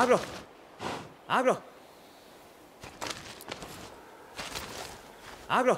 აგრო აგრო აგრო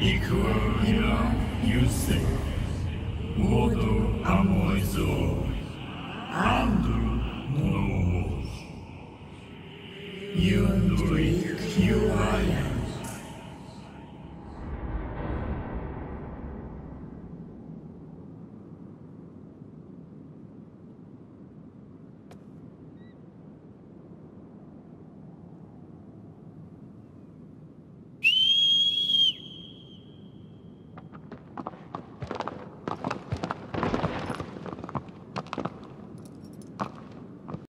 equal in our music. Mortal harmonies all.